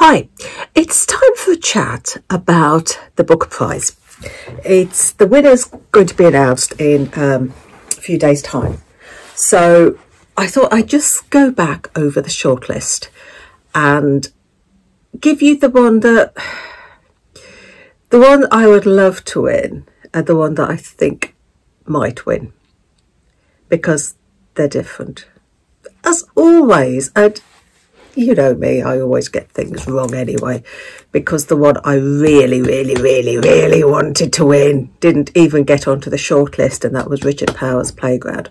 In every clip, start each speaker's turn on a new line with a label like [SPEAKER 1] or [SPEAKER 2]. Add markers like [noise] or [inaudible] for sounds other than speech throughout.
[SPEAKER 1] Hi, it's time for a chat about the Booker Prize. It's the winner's going to be announced in um, a few days' time. So I thought I'd just go back over the shortlist and give you the one that [sighs] the one I would love to win and the one that I think might win because they're different. As always, and you know me, I always get things wrong anyway, because the one I really, really, really, really wanted to win didn't even get onto the shortlist, and that was Richard Powers' Playground.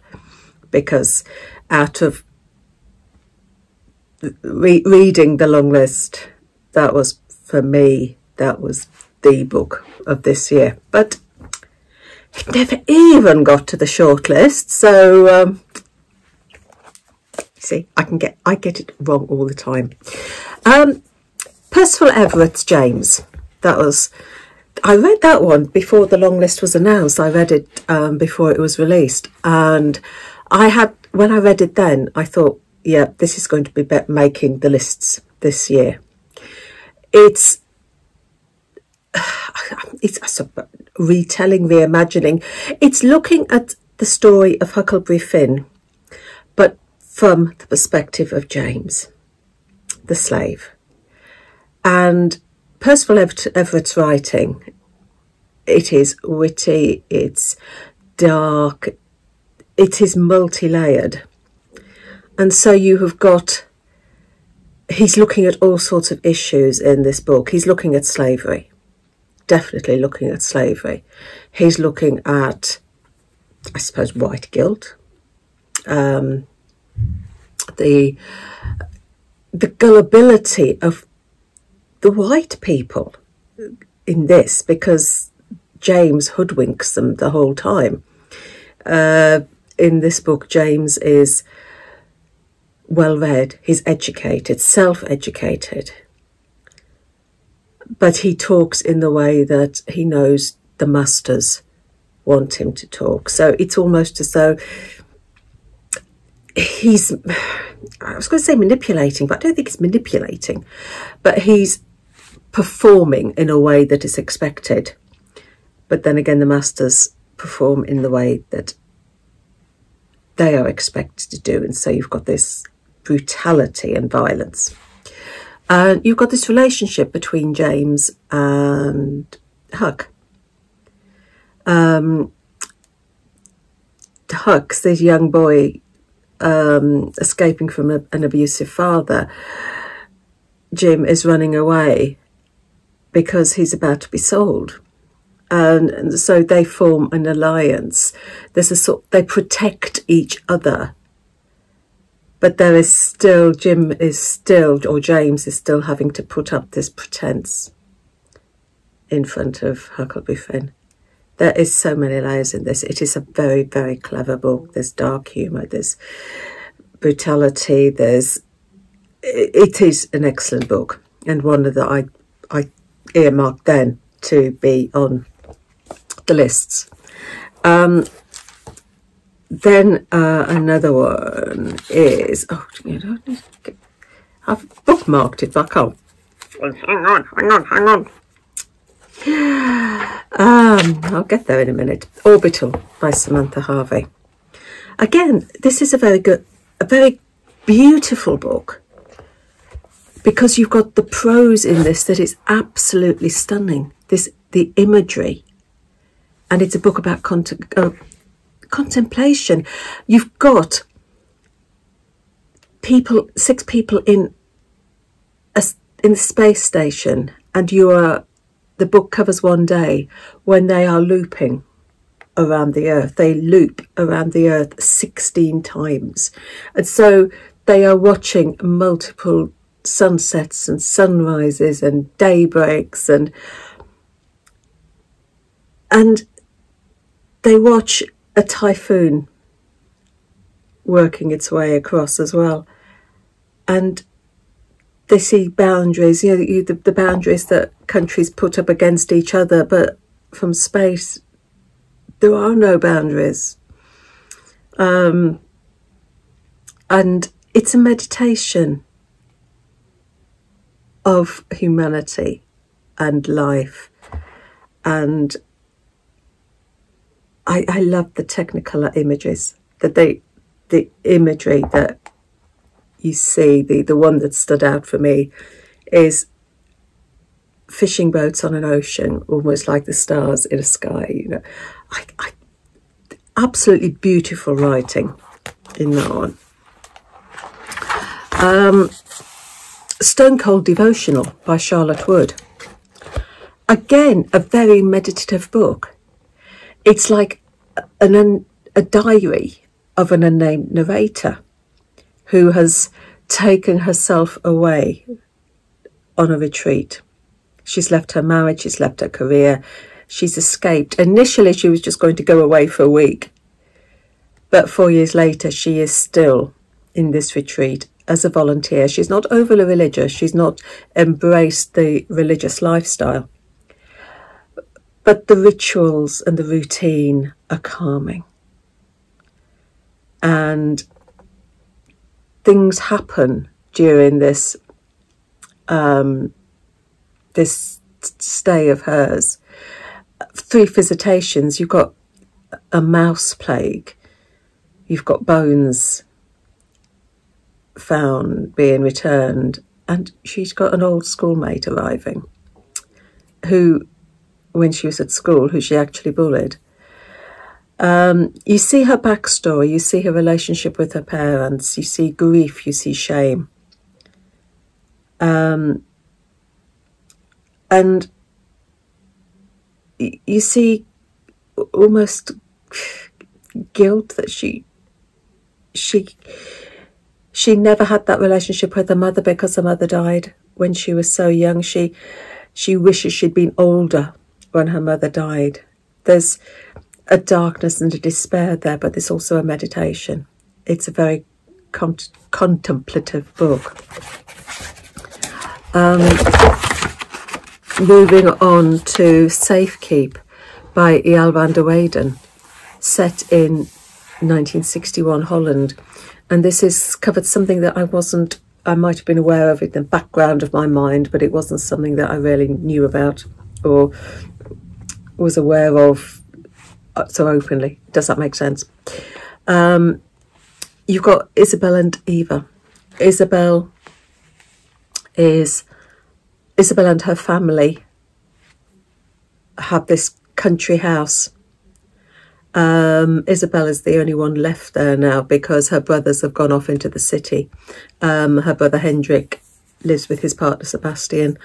[SPEAKER 1] Because out of re reading the long list, that was, for me, that was the book of this year. But it never even got to the shortlist, so um, see, I can get I get it wrong all the time. Um, Percival Everett's James. That was I read that one before the long list was announced. I read it um, before it was released, and I had when I read it then, I thought, yeah, this is going to be making the lists this year. It's [sighs] it's a retelling, reimagining. It's looking at the story of Huckleberry Finn, but from the perspective of James, the slave. And Percival Everett's writing, it is witty, it's dark, it is multi-layered. And so you have got, he's looking at all sorts of issues in this book. He's looking at slavery definitely looking at slavery. He's looking at, I suppose, white guilt, um, the the gullibility of the white people in this, because James hoodwinks them the whole time. Uh, in this book, James is well read, he's educated, self educated but he talks in the way that he knows the masters want him to talk. So it's almost as though he's, I was going to say manipulating, but I don't think he's manipulating, but he's performing in a way that is expected. But then again, the masters perform in the way that they are expected to do. And so you've got this brutality and violence. And you've got this relationship between James and Huck. Um, Huck's this young boy um, escaping from a, an abusive father. Jim is running away because he's about to be sold. And, and so they form an alliance. There's a sort, they protect each other but there is still, Jim is still, or James is still having to put up this pretense in front of Huckleberry Finn. There is so many layers in this. It is a very, very clever book. There's dark humour, there's brutality, there's... It is an excellent book and one that I, I earmarked then to be on the lists. Um, then uh, another one is, oh, I've bookmarked it, but I can't. Hang on, hang on, hang on. Um, I'll get there in a minute. Orbital by Samantha Harvey. Again, this is a very good, a very beautiful book because you've got the prose in this that is absolutely stunning. This, the imagery, and it's a book about content, uh, contemplation. You've got people, six people in a, in the space station, and you are. The book covers one day when they are looping around the earth. They loop around the earth 16 times. And so they are watching multiple sunsets and sunrises and daybreaks and and they watch a typhoon working its way across as well. And they see boundaries, you know, the, the boundaries that countries put up against each other, but from space, there are no boundaries. Um, and it's a meditation of humanity and life. And I, I love the technicolor images that they, the imagery that you see, the, the one that stood out for me is fishing boats on an ocean, almost like the stars in a sky. You know, I, I, absolutely beautiful writing in that one. Um, Stone Cold Devotional by Charlotte Wood. Again, a very meditative book. It's like an, a diary of an unnamed narrator who has taken herself away on a retreat. She's left her marriage, she's left her career, she's escaped. Initially, she was just going to go away for a week, but four years later, she is still in this retreat as a volunteer. She's not overly religious, she's not embraced the religious lifestyle, but the rituals and the routine are calming. And things happen during this um, this stay of hers. Three visitations. You've got a mouse plague. You've got bones found being returned, and she's got an old schoolmate arriving, who, when she was at school, who she actually bullied. Um, you see her backstory, you see her relationship with her parents, you see grief, you see shame. Um, and you see almost guilt that she she she never had that relationship with her mother because her mother died when she was so young she she wishes she'd been older when her mother died there's a darkness and a despair there, but there's also a meditation. It's a very contemplative book. Um, moving on to Safekeep by Yael van der Wouden, set in 1961 Holland. And this is covered something that I wasn't, I might have been aware of in the background of my mind, but it wasn't something that I really knew about or was aware of so openly. Does that make sense? Um, you've got Isabel and Eva. Isabel is Isabel and her family have this country house. Um, Isabel is the only one left there now because her brothers have gone off into the city. Um, her brother Hendrik lives with his partner Sebastian,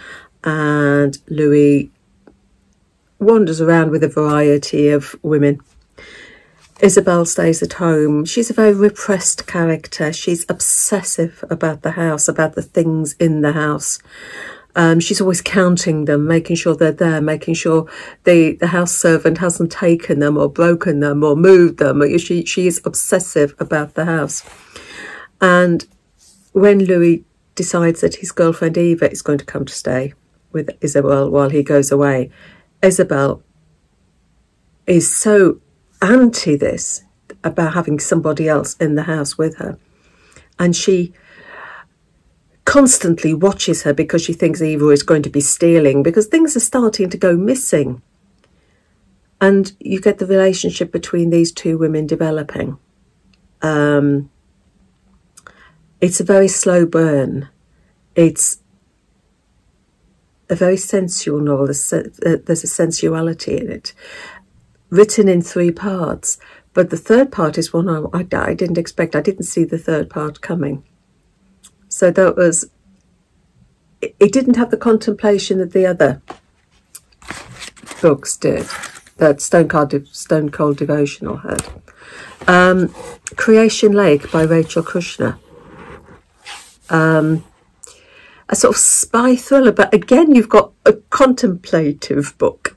[SPEAKER 1] and Louis wanders around with a variety of women. Isabel stays at home. She's a very repressed character. She's obsessive about the house, about the things in the house. Um, she's always counting them, making sure they're there, making sure the, the house servant hasn't taken them or broken them or moved them. She, she is obsessive about the house. And when Louis decides that his girlfriend Eva is going to come to stay with Isabel while he goes away, Isabel is so anti this about having somebody else in the house with her. And she constantly watches her because she thinks Eva is going to be stealing because things are starting to go missing. And you get the relationship between these two women developing. Um, it's a very slow burn. It's a very sensual novel. There's a sensuality in it, written in three parts. But the third part is one I, I didn't expect. I didn't see the third part coming. So that was, it didn't have the contemplation that the other books did, that Stone Cold, Stone Cold Devotional had. Um, Creation Lake by Rachel Kushner. Um, a sort of spy thriller, but again, you've got a contemplative book.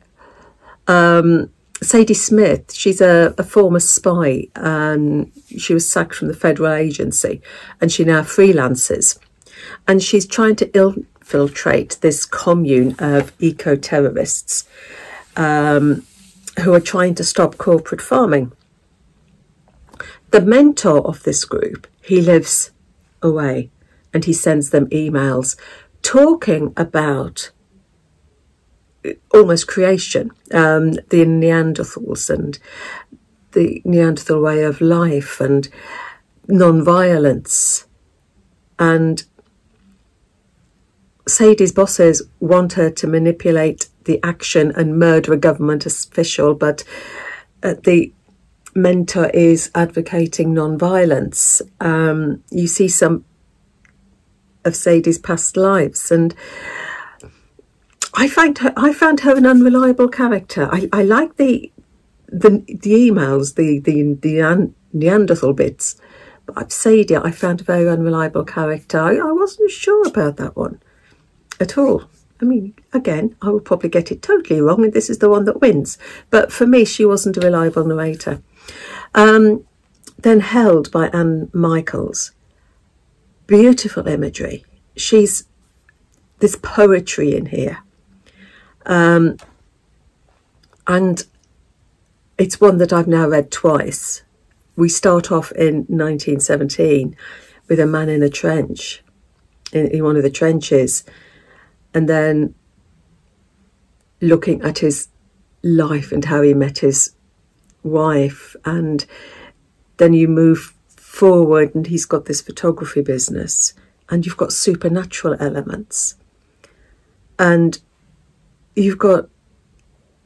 [SPEAKER 1] Um, Sadie Smith, she's a, a, former spy and she was sacked from the federal agency and she now freelances. And she's trying to infiltrate this commune of eco-terrorists um, who are trying to stop corporate farming. The mentor of this group, he lives away and he sends them emails talking about almost creation, um, the Neanderthals and the Neanderthal way of life and non-violence. And Sadie's bosses want her to manipulate the action and murder a government official, but uh, the mentor is advocating non-violence. Um, you see some of Sadie's past lives, and I find her. I found her an unreliable character. I, I like the the the emails, the the the Neanderthal bits, but Sadie I found a very unreliable character. I, I wasn't sure about that one at all. I mean, again, I will probably get it totally wrong, and this is the one that wins. But for me, she wasn't a reliable narrator. Um, then held by Anne Michaels. Beautiful imagery. She's this poetry in here. Um, and it's one that I've now read twice. We start off in 1917 with a man in a trench, in, in one of the trenches, and then looking at his life and how he met his wife and then you move forward and he's got this photography business and you've got supernatural elements and you've got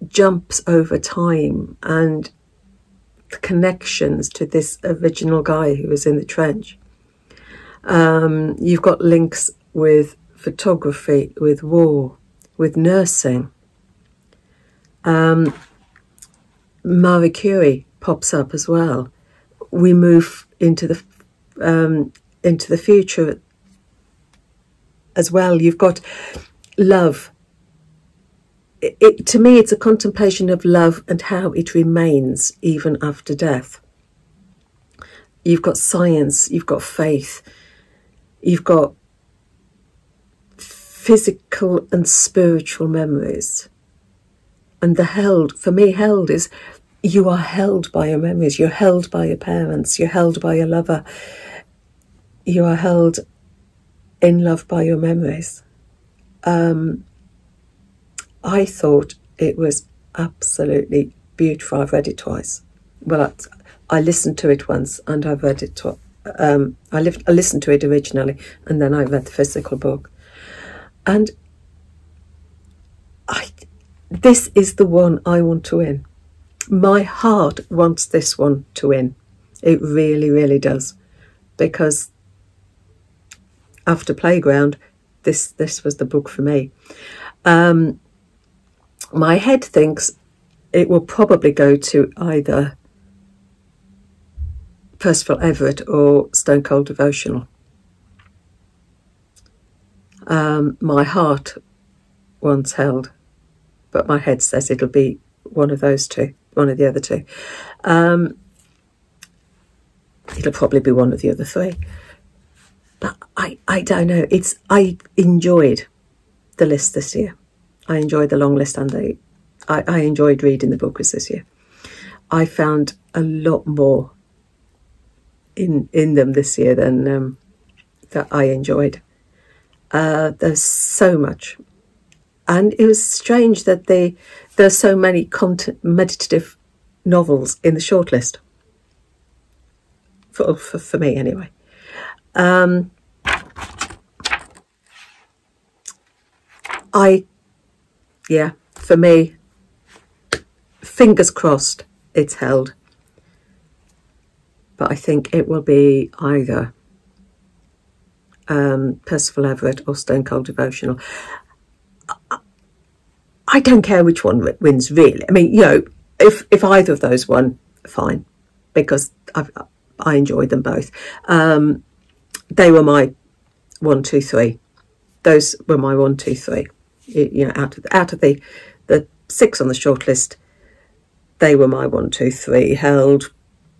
[SPEAKER 1] jumps over time and connections to this original guy who was in the trench. Um, you've got links with photography, with war, with nursing. Um, Marie Curie pops up as well. We move into the um, into the future as well. You've got love. It, it, to me, it's a contemplation of love and how it remains even after death. You've got science, you've got faith, you've got physical and spiritual memories and the held, for me, held is you are held by your memories, you're held by your parents, you're held by your lover, you are held in love by your memories. Um, I thought it was absolutely beautiful. I've read it twice. Well, I, I listened to it once and I've read it twice. Um, I, lived, I listened to it originally and then I read the physical book. And I, this is the one I want to win. My heart wants this one to win. It really, really does. Because after Playground, this this was the book for me. Um, my head thinks it will probably go to either Percival Everett or Stone Cold Devotional. Um, my heart once held but my head says it'll be one of those two, one of the other two. Um, it'll probably be one of the other three. But I, I don't know. It's I enjoyed the list this year. I enjoyed the long list and the I, I enjoyed reading the books this year. I found a lot more in in them this year than um, that I enjoyed. Uh, there's so much and it was strange that they there are so many content, meditative novels in the shortlist. For, for, for me, anyway. Um, I, yeah, for me, fingers crossed it's held. But I think it will be either um, Percival Everett or Stone Cold Devotional. I don't care which one wins, really. I mean, you know, if if either of those won, fine, because I've, I enjoyed them both. Um, they were my one, two, three. Those were my one, two, three. You know, out of out of the the six on the shortlist, they were my one, two, three. Held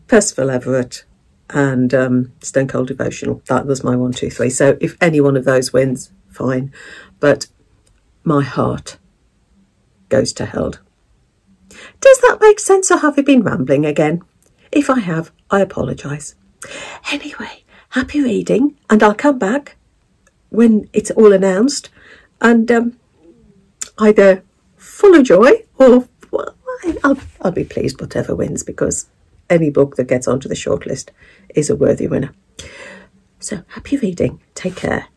[SPEAKER 1] Percival Everett and um, Stone Cold Devotional. That was my one, two, three. So if any one of those wins, fine. But my heart goes to Held. Does that make sense or have I been rambling again? If I have, I apologise. Anyway, happy reading and I'll come back when it's all announced and um, either full of joy or well, I'll, I'll be pleased whatever wins because any book that gets onto the shortlist is a worthy winner. So happy reading. Take care.